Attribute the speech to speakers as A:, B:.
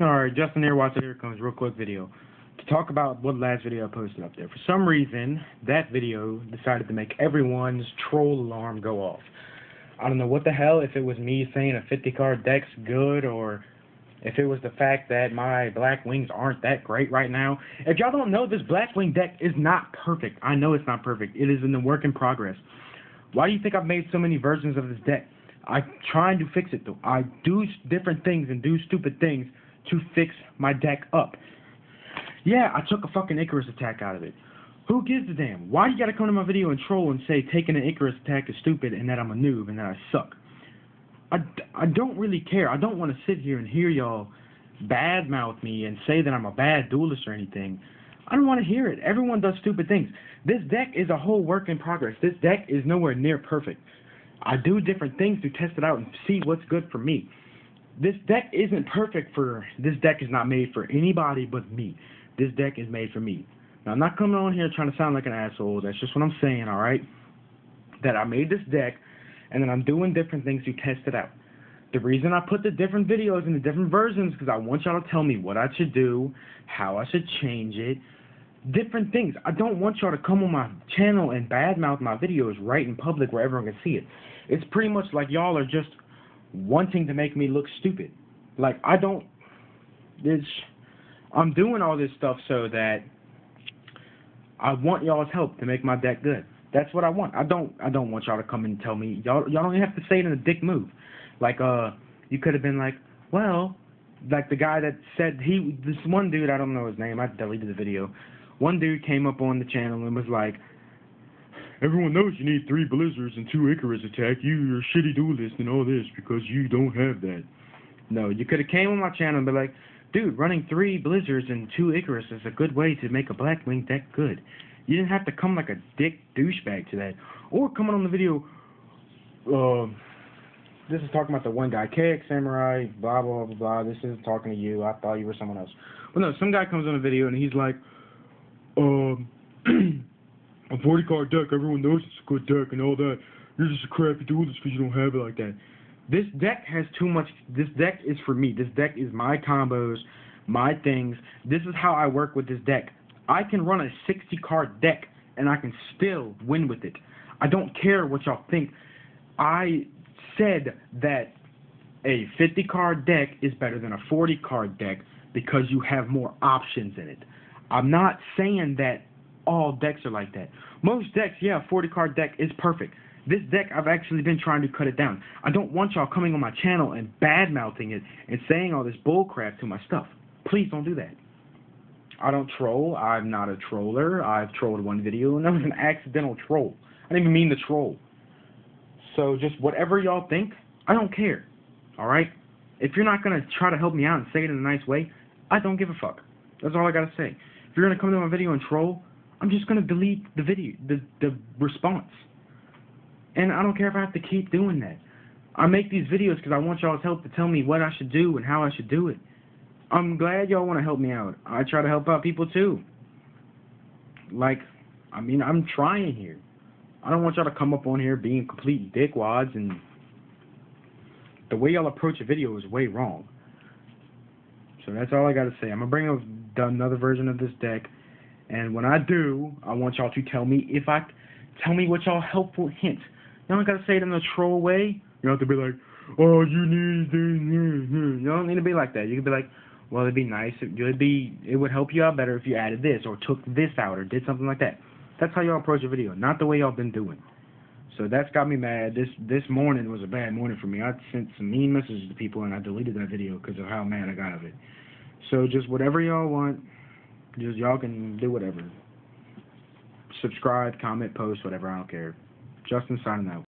A: Alright, Justin here, watch it, here comes real quick video. To talk about what last video I posted up there. For some reason, that video decided to make everyone's troll alarm go off. I don't know what the hell, if it was me saying a 50 card deck's good, or if it was the fact that my Blackwings aren't that great right now. If y'all don't know, this Blackwing deck is not perfect. I know it's not perfect. It is in the work in progress. Why do you think I've made so many versions of this deck? I'm trying to fix it, though. I do different things and do stupid things to fix my deck up. Yeah, I took a fucking Icarus attack out of it. Who gives a damn? Why do you gotta come to my video and troll and say taking an Icarus attack is stupid and that I'm a noob and that I suck? I, I don't really care. I don't want to sit here and hear y'all badmouth me and say that I'm a bad duelist or anything. I don't want to hear it. Everyone does stupid things. This deck is a whole work in progress. This deck is nowhere near perfect. I do different things to test it out and see what's good for me this deck isn't perfect for this deck is not made for anybody but me. This deck is made for me. Now I'm not coming on here trying to sound like an asshole. That's just what I'm saying, alright? That I made this deck and then I'm doing different things to test it out. The reason I put the different videos in the different versions because I want y'all to tell me what I should do, how I should change it, different things. I don't want y'all to come on my channel and badmouth my videos right in public where everyone can see it. It's pretty much like y'all are just wanting to make me look stupid. Like I don't it's I'm doing all this stuff so that I want y'all's help to make my deck good. That's what I want. I don't I don't want y'all to come and tell me y'all y'all don't even have to say it in a dick move. Like uh you could have been like, well, like the guy that said he this one dude, I don't know his name, I deleted the video. One dude came up on the channel and was like, Everyone knows you need three Blizzards and two Icarus attack. You're a shitty duelist and all this because you don't have that. No, you could have came on my channel and be like, dude, running three Blizzards and two Icarus is a good way to make a Blackwing deck good. You didn't have to come like a dick douchebag to that. Or coming on the video, uh, this is talking about the one guy, KX Samurai, blah, blah, blah, blah. This isn't talking to you. I thought you were someone else. But no, some guy comes on a video and he's like, um, a 40 card deck, everyone knows it's a good deck and all that. You're just a crappy duelist because you don't have it like that. This deck has too much. This deck is for me. This deck is my combos, my things. This is how I work with this deck. I can run a 60 card deck and I can still win with it. I don't care what y'all think. I said that a 50 card deck is better than a 40 card deck because you have more options in it. I'm not saying that all decks are like that. Most decks, yeah, 40 card deck is perfect. This deck, I've actually been trying to cut it down. I don't want y'all coming on my channel and bad mouthing it and saying all this bullcrap to my stuff. Please don't do that. I don't troll. I'm not a troller. I've trolled one video and that was an accidental troll. I didn't even mean to troll. So just whatever y'all think, I don't care. Alright? If you're not going to try to help me out and say it in a nice way, I don't give a fuck. That's all I got to say. If you're going to come to my video and troll, I'm just going to delete the video, the, the response. And I don't care if I have to keep doing that. I make these videos because I want y'all's help to tell me what I should do and how I should do it. I'm glad y'all want to help me out. I try to help out people too. Like, I mean, I'm trying here. I don't want y'all to come up on here being complete dickwads and the way y'all approach a video is way wrong. So that's all I got to say. I'm going to bring up another version of this deck. And when I do, I want y'all to tell me if I tell me what y'all helpful hints. You don't gotta say it in a troll way. You don't have to be like, oh, you need this. You don't need to be like that. You can be like, well, it'd be nice. It would be. It would help you out better if you added this or took this out or did something like that. That's how y'all approach a video, not the way y'all been doing. So that's got me mad. This this morning was a bad morning for me. I sent some mean messages to people and I deleted that video because of how mad I got of it. So just whatever y'all want. Just y'all can do whatever. Subscribe, comment, post, whatever. I don't care. Justin signing out.